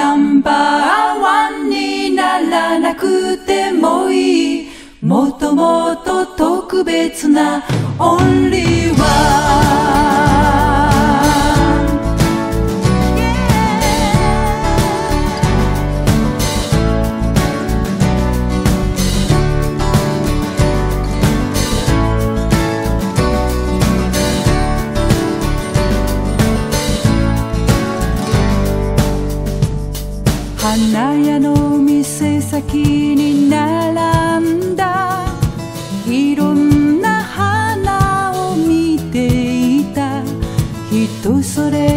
ナンバーワンにならなくてもいい。もともと特別なオンリーワン。花屋の店先に並んだ。いろんな花を見ていた。人それ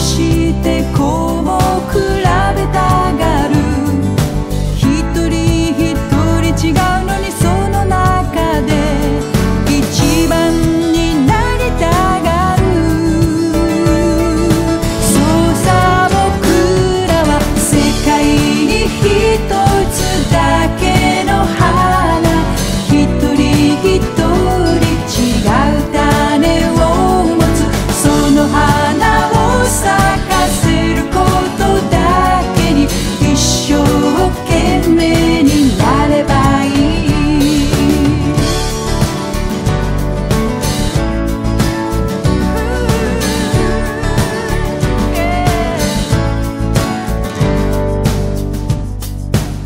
息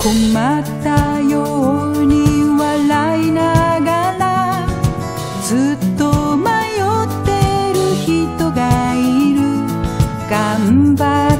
困ったように笑いながらずっと迷ってる人がいる。頑張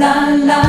la la